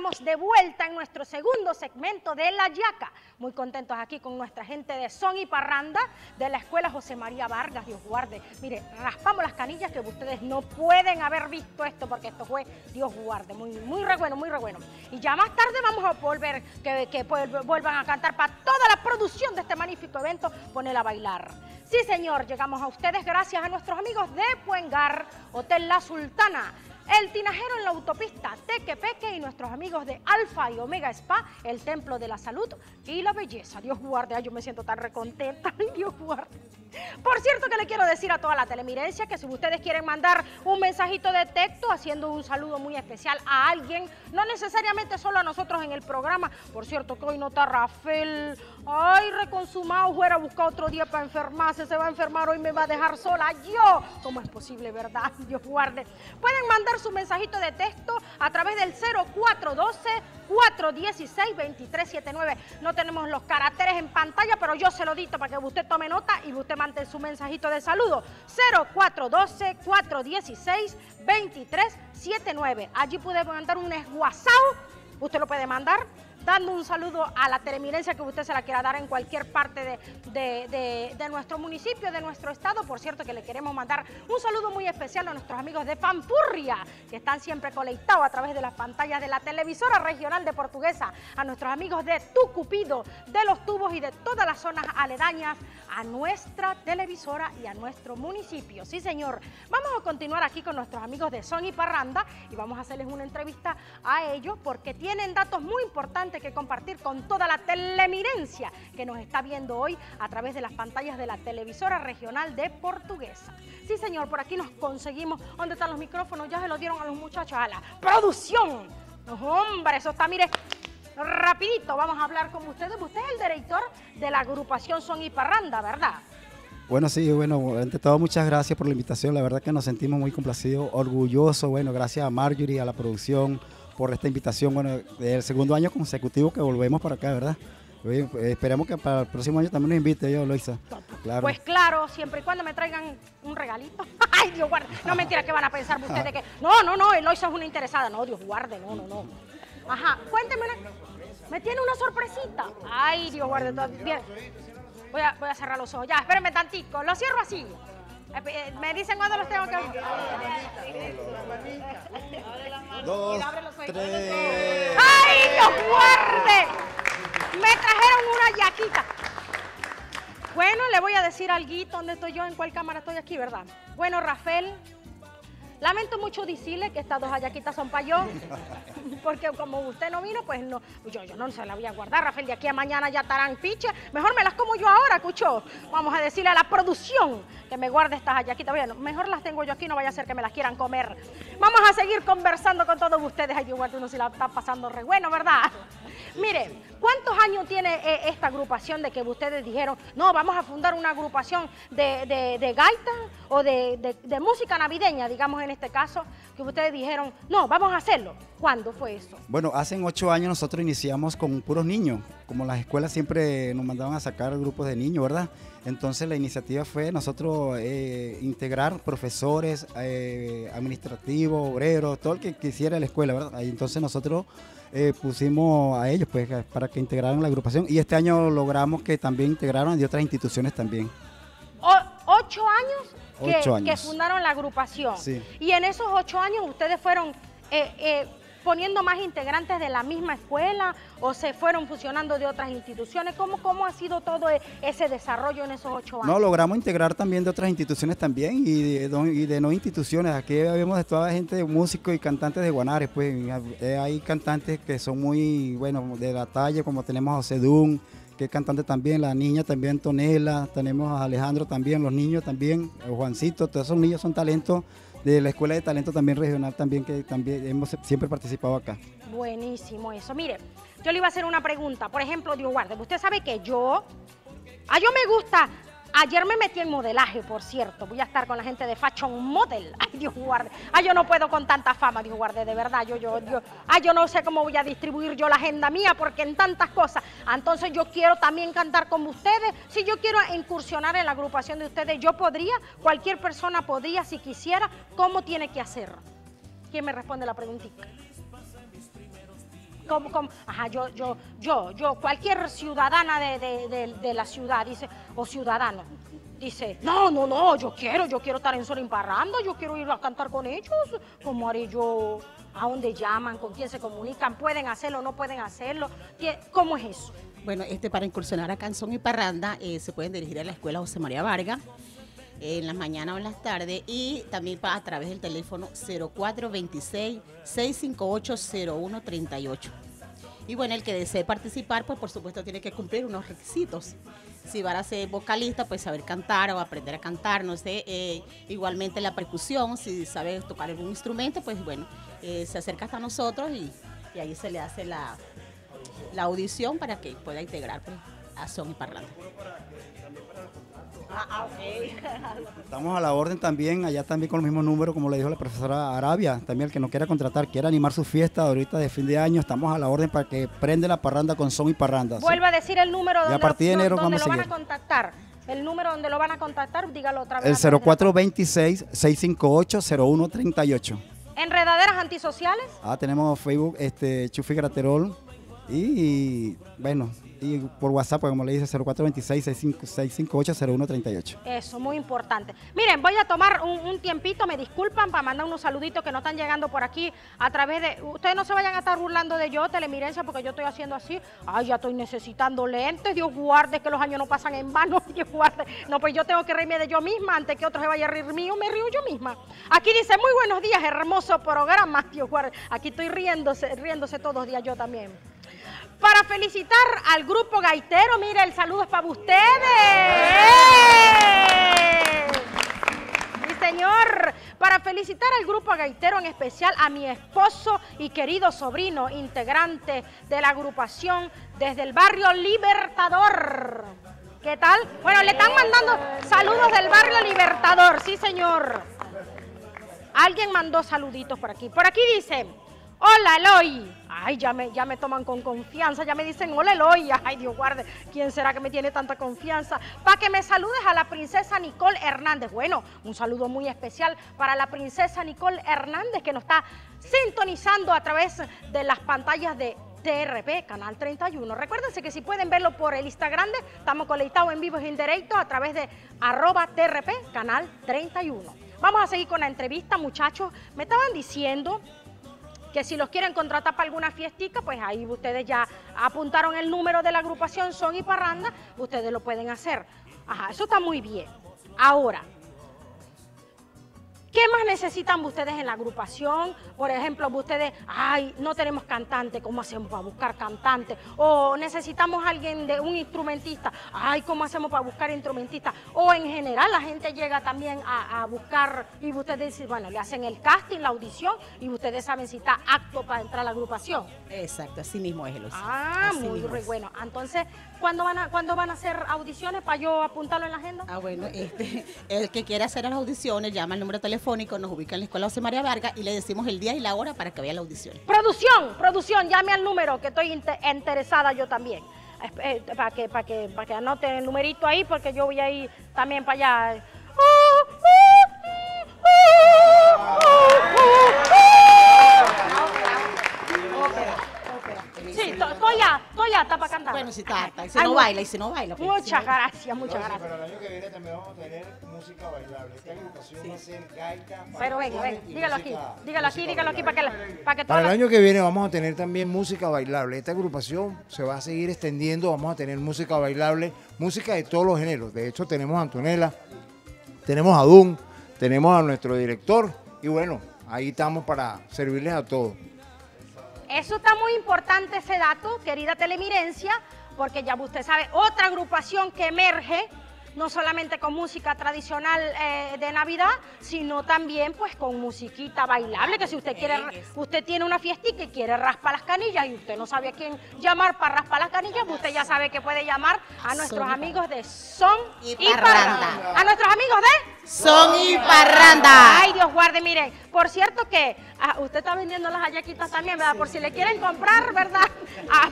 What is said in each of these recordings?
estamos de vuelta en nuestro segundo segmento de La Yaca. Muy contentos aquí con nuestra gente de Son y Parranda de la Escuela José María Vargas, Dios guarde. Mire, raspamos las canillas que ustedes no pueden haber visto esto porque esto fue Dios guarde, muy, muy re bueno, muy re bueno. Y ya más tarde vamos a volver, que, que vuelvan a cantar para toda la producción de este magnífico evento, poner a bailar. Sí, señor, llegamos a ustedes gracias a nuestros amigos de Puengar, Hotel La Sultana, el Tinajero en la autopista Tequepeque y nuestros amigos de Alfa y Omega Spa, el Templo de la Salud y la Belleza. Dios guarde, yo me siento tan recontenta, Dios guarde. Por cierto que le quiero decir a toda la telemirencia que si ustedes quieren mandar un mensajito de texto haciendo un saludo muy especial a alguien, no necesariamente solo a nosotros en el programa, por cierto que hoy no está Rafael, ay, reconsumado, fuera a buscar otro día para enfermarse, se va a enfermar hoy, me va a dejar sola yo. ¿Cómo es posible, verdad? Dios guarde. Pueden mandar su mensajito de texto a través del 0412 416-2379. No tenemos los caracteres en pantalla, pero yo se lo dito para que usted tome nota y usted mande su mensajito de saludo. 0412-416-2379. Allí puede mandar un WhatsApp. Usted lo puede mandar dando un saludo a la teleminencia que usted se la quiera dar en cualquier parte de, nuestro municipio, de nuestro estado. Por cierto, que le queremos mandar un saludo muy especial a nuestros amigos de Pampurria, que están siempre conectados a través de las pantallas de la televisora regional de Portuguesa, a nuestros amigos de Tucupido, de Los Tubos y de todas las zonas aledañas a nuestra televisora y a nuestro municipio. Sí, señor. Vamos a continuar aquí con nuestros amigos de Son y Parranda y vamos a hacerles una entrevista a ellos porque tienen datos muy importantes que compartir con toda la telemirencia que nos está viendo hoy a través de las pantallas de la televisora regional de Portuguesa. Sí, señor, por aquí nos conseguimos. ¿Dónde están los micrófonos? Ya se los dieron a los muchachos a la producción. hombre, eso está, mire, rapidito vamos a hablar con ustedes. Usted es el director de la agrupación Son y Parranda, ¿verdad? Bueno, sí, bueno, ante todo muchas gracias por la invitación. La verdad que nos sentimos muy complacidos, orgullosos. Bueno, gracias a Marjorie, a la producción por esta invitación. Bueno, el segundo año consecutivo que volvemos para acá, ¿verdad? esperemos que para el próximo año también nos invite yo, Loisa. Claro. Pues claro, siempre y cuando me traigan un regalito. Ay, Dios guarde. No mentira que van a pensar ustedes que. No, no, no, Loisa es una interesada. No, Dios guarde, no, no, no. Ajá, cuénteme una. Me tiene una sorpresita. Ay, Dios guarde. Bien. Voy a, voy a cerrar los ojos. Ya, espérenme tantico. Lo cierro así. Eh, eh, me dicen cuándo los tengo que... Dos, tres... ¡Ay, Dios guarde! Me trajeron una yaquita. Bueno, le voy a decir algo. ¿Dónde estoy yo? ¿En cuál cámara estoy aquí, verdad? Bueno, Rafael, Lamento mucho decirle que estas dos hallaquitas son para yo, porque como usted no vino, pues no, yo, yo no se la voy a guardar, Rafael, de aquí a mañana ya estarán piche. Mejor me las como yo ahora, escuchó. Vamos a decirle a la producción que me guarde estas hallaquitas. Bueno, mejor las tengo yo aquí, no vaya a ser que me las quieran comer. Vamos a seguir conversando con todos ustedes. Ay, igual uno si la está pasando re bueno, ¿verdad? Mire, ¿cuántos años tiene eh, esta agrupación de que ustedes dijeron, no, vamos a fundar una agrupación de, de, gaita o de, de música navideña, digamos en este caso, que ustedes dijeron, no, vamos a hacerlo? ¿Cuándo fue eso? Bueno, hace ocho años nosotros iniciamos con puros niños, como las escuelas siempre nos mandaban a sacar grupos de niños, ¿verdad? Entonces la iniciativa fue nosotros eh, integrar profesores, eh, administrativos, obreros, todo el que quisiera la escuela, ¿verdad? Y entonces nosotros eh, pusimos a ellos pues para que integraran la agrupación y este año logramos que también integraron de otras instituciones también. ¿Ocho años? que, fundaron la agrupación. Y en esos ocho años ustedes fueron eh, eh, poniendo más integrantes de la misma escuela o se fueron fusionando de otras instituciones. ¿Cómo, cómo ha sido todo e, ese desarrollo en esos ocho años? No, logramos integrar también de otras instituciones también y de, no instituciones. Aquí vemos de toda gente, músicos y cantantes de Guanares. Pues eh, hay cantantes que son muy, bueno, de la talla, como tenemos a José que es cantante también, la niña también, Tonela, tenemos a Alejandro también, los niños también, Juancito, todos esos niños son talentos de la Escuela de Talento también regional también, que también hemos siempre participado acá. Buenísimo eso. Mire, yo le iba a hacer una pregunta. Por ejemplo, Dios guarde, usted sabe que yo, a yo me gusta Ayer me metí en modelaje, por cierto. Voy a estar con la gente de Fashion Model. Ay, Dios guarde. Ay, yo no puedo con tanta fama, Dios guarde, de verdad. Yo, yo, yo, ay, yo no sé cómo voy a distribuir yo la agenda mía porque en tantas cosas. Entonces yo quiero también cantar con ustedes. Si yo quiero incursionar en la agrupación de ustedes, yo podría, cualquier persona podría, si quisiera, ¿cómo tiene que hacer? ¿Quién me responde la preguntita? Como, como- ajá, yo, yo, yo, yo, cualquier ciudadana de, de- la ciudad dice, o ciudadano, dice, no, no, no, yo quiero, yo quiero estar en Sol Parranda, yo quiero ir a cantar con ellos, ¿cómo haré yo? ¿A dónde llaman? ¿Con quién se comunican? ¿Pueden hacerlo? ¿No pueden hacerlo? ¿Qué- ¿Cómo es eso? Bueno, este, para incursionar a Canzón y Parranda eh, se pueden dirigir a la escuela José María Vargas en las mañanas o en las tardes y también a través del teléfono 0426-658-0138. Y bueno, el que desee participar, pues por supuesto tiene que cumplir unos requisitos. Si van a ser vocalista, pues saber cantar o aprender a cantar, no sé. eh, igualmente la percusión, si sabe tocar algún instrumento, pues bueno, eh, se acerca hasta nosotros y, y ahí se le hace la, la audición para que pueda integrar pues, a Son y Estamos a la orden también, allá también con los mismos números, como le dijo la profesora Arabia, también el que nos quiera contratar, quiera animar su fiesta ahorita de fin de año, estamos a la orden para que prende la parranda con son y parranda. ¿sí? Vuelva a decir el número Y a donde, partir de lo- enero donde vamos a lo van a contactar. El número donde lo van a contactar, dígalo otra vez. El a través de la- 0426-658-0138. Enredaderas antisociales. Ah, tenemos Facebook, este, Chufi Graterol y, bueno, y por WhatsApp, como le dice, 0426-658-0138. Eso, muy importante. Miren, voy a tomar un, un tiempito, me disculpan, para mandar unos saluditos que no están llegando por aquí a través de... Ustedes no se vayan a estar burlando de yo, telemirencia, porque yo estoy haciendo así. Ay, ya estoy necesitando lentes, Dios guarde, que los años no pasan en vano, Dios guarde. No, pues yo tengo que reírme de yo misma, antes que otro se vaya a reír mío, me río yo misma. Aquí dice, muy buenos días, hermoso programa, Dios guarde. Aquí estoy riéndose, riéndose todos los días yo también. Para felicitar al grupo gaitero, mire, el saludo es para ustedes. Mi señor, para felicitar al grupo gaitero, en especial a mi esposo y querido sobrino, integrante de la agrupación desde el barrio Libertador. ¿Qué tal? Bueno, le están mandando saludos del barrio Libertador, sí señor. Alguien mandó saluditos por aquí. Por aquí dice, hola Eloy. Ay, ya me, ya me toman con confianza, ya me dicen hola Eloy. Ay, Dios guarde, ¿quién será que me tiene tanta confianza? Para que me saludes a la princesa Nicole Hernández. Bueno, un saludo muy especial para la princesa Nicole Hernández que nos está sintonizando a través de las pantallas de TRP, Canal 31. Recuérdense que si pueden verlo por el Instagram, estamos conectados en vivo y en directo a través de arroba TRP, Canal 31. Vamos a seguir con la entrevista, muchachos. Me estaban diciendo que si los quieren contratar para alguna fiestica, pues ahí ustedes ya apuntaron el número de la agrupación Son y Parranda, ustedes lo pueden hacer. Ajá, eso está muy bien. Ahora, ¿Qué más necesitan ustedes en la agrupación? Por ejemplo, ustedes, ay, no tenemos cantante, ¿cómo hacemos para buscar cantante? O necesitamos alguien de un instrumentista, ay, ¿cómo hacemos para buscar instrumentista? O en general la gente llega también a, a buscar y ustedes dicen, bueno, le hacen el casting, la audición y ustedes saben si está apto para entrar a la agrupación. Exacto, así mismo es, Eloy. Ah, Así muy re- bueno. Entonces, ¿cuándo van, a, ¿cuándo van a hacer audiciones para yo apuntarlo en la agenda? Ah, bueno, este, el que quiera hacer las audiciones llama al número telefónico, nos ubica en la escuela José María Vargas y le decimos el día y la hora para que vaya a la audición. Producción, producción, llame al número que estoy inte- interesada yo también. Eh, para que, para que, para que anoten el numerito ahí porque yo voy a ir también para allá. Sí, to- estoy ya, estoy ya, está para cantar. Bueno, si está harta, y si Ay, no baila, y si no baila. pues, Muchas si no- gracias, muchas No, gracias. pero el año que viene también vamos a tener música bailable. Esta agrupación va a ser gaita, Pero venga, venga, dígalo aquí, dígalo aquí, dígalo aquí para que, la- para que Para todas el año que viene vamos a tener también música bailable. Esta agrupación se va a seguir extendiendo, vamos a tener música bailable, música de todos los géneros. De hecho, tenemos a Antonella, tenemos a Dun, tenemos a nuestro director y bueno, ahí estamos para servirles a todos. Eso está muy importante ese dato, querida Telemirencia, porque ya usted sabe, otra agrupación que emerge, no solamente con música tradicional eh, de Navidad, sino también pues con musiquita bailable, que si usted quiere, usted tiene una fiestita y quiere raspar las canillas y usted no sabe a quién llamar para raspar las canillas, pues usted ya sabe que puede llamar a nuestros amigos de Son y y Parranda. Parranda. A nuestros amigos de... Son y parranda. Ay, Dios guarde, miren. Por cierto que ah, usted está vendiendo las hallaquitas también, ¿verdad? Por si le quieren comprar, ¿verdad? Ah,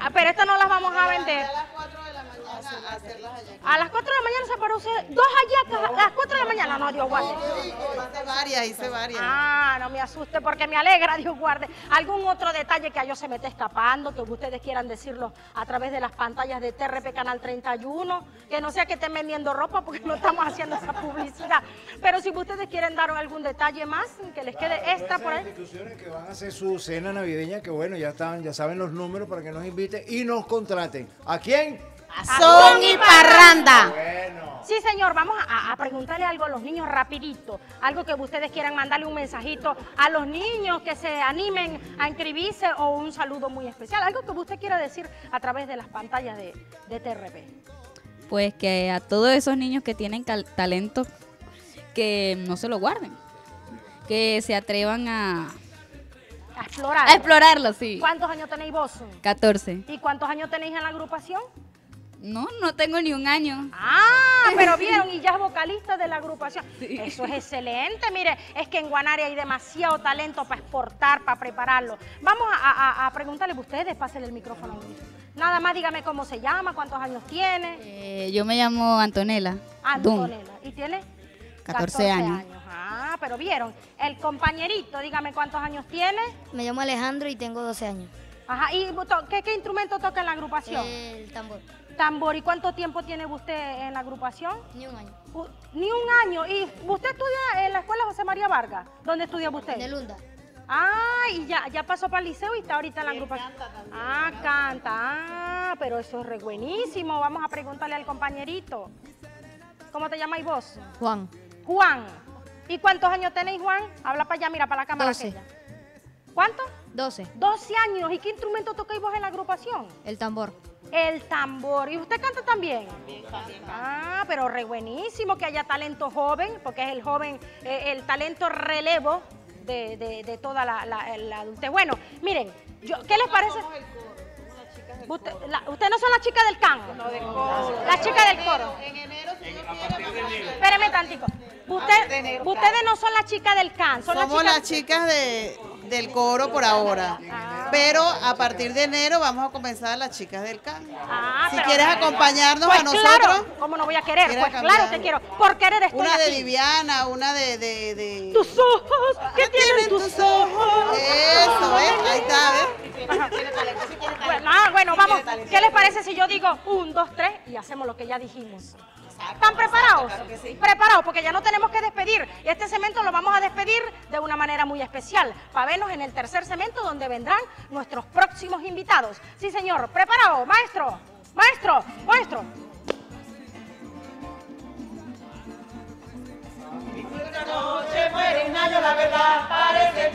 ah, pero estas no las vamos a vender. A las 4 de la mañana se paró usted, dos hallacas, a las 4 de la mañana, no, Dios guarde. Hice varias, hice varias. Ah, no me asuste porque me alegra, Dios guarde. ¿Algún otro detalle que a ellos se me esté escapando, que ustedes quieran decirlo a través de las pantallas de TRP Canal 31? Que no sea que estén vendiendo ropa porque no estamos haciendo esa publicidad. Pero si ustedes quieren dar algún detalle más, que les quede extra por ahí. instituciones que van a hacer su cena navideña, que bueno, ya estaban, ya saben los números para que nos inviten y nos contraten. ¿A quién? Son y parranda. Bueno. Sí, señor, vamos a, a preguntarle algo a los niños rapidito, algo que ustedes quieran mandarle un mensajito a los niños que se animen a inscribirse o un saludo muy especial, algo que usted quiera decir a través de las pantallas de, de TRP. Pues que a todos esos niños que tienen cal- talento, que no se lo guarden, que se atrevan a, A explorar. a explorarlo, sí. ¿Cuántos años tenéis vos? 14. ¿Y cuántos años tenéis en la agrupación? No, no tengo ni un año. Ah, pero vieron, y ya es vocalista de la agrupación. Eso es excelente, mire, es que en Guanare hay demasiado talento para exportar, para prepararlo. Vamos a, a- a preguntarle a ustedes, pásenle el micrófono. Nada más dígame cómo se llama, cuántos años tiene. Eh, yo me llamo Antonella. Dun. Antonella. ¿Y tiene? 14 años. Ah, pero vieron, el compañerito, dígame cuántos años tiene. Me llamo Alejandro y tengo 12 años. Ajá, ¿y to- qué, qué instrumento toca en la agrupación? El tambor. Tambor, ¿y cuánto tiempo tiene usted en la agrupación? Ni un año. U- Ni un año. ¿Y usted estudia en la escuela José María Vargas? ¿Dónde estudia usted? En el UNDA. Ah, y ya, ya pasó para el liceo y está ahorita en la agrupación. Ah, canta. Ah, pero eso es re buenísimo. Vamos a preguntarle al compañerito. ¿Cómo te llamáis vos? Juan. Juan. ¿Y cuántos años tenéis, Juan? Habla para allá, mira, para la cámara. Doce. aquella. ¿Cuánto? 12. 12 años. ¿Y qué instrumento tocáis vos en la agrupación? El tambor. El tambor. ¿Y usted canta también? Ah, pero re buenísimo que haya talento joven, porque es el joven, eh, el talento relevo de, de- de toda la, la, la adultez. Bueno, miren, yo, ¿qué les parece? Usted, la- usted no son las chicas del can. No, del coro. Las chicas del coro. En enero, si Dios quiere. Espérame tantico. Usted, ustedes no son las chicas del can, son Somos las chicas de, del coro por ahora. Pero a partir de enero vamos a comenzar las chicas del can. Ah, si quieres acompañarnos Pues a nosotros, claro, ¿cómo no voy a querer? ¿Quieres Pues claro cambiar? quiero. Por querer estoy una de aquí. Viviana, una de... de, de- Tus ojos, ¿qué tienen tus ojos? Eso, ¿ves? Ahí está, ¿ves? Bueno, ah, bueno, vamos. ¿Qué les parece si yo digo un, dos, tres y hacemos lo que ya dijimos? ¿Están preparados? Preparados, porque ya no tenemos que despedir. Y este cemento lo vamos a despedir de una manera muy especial, para vernos en el tercer cemento donde vendrán nuestros próximos invitados. Sí, señor. ¿Preparado? Maestro, maestro, maestro. Este